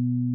you